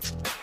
Bye.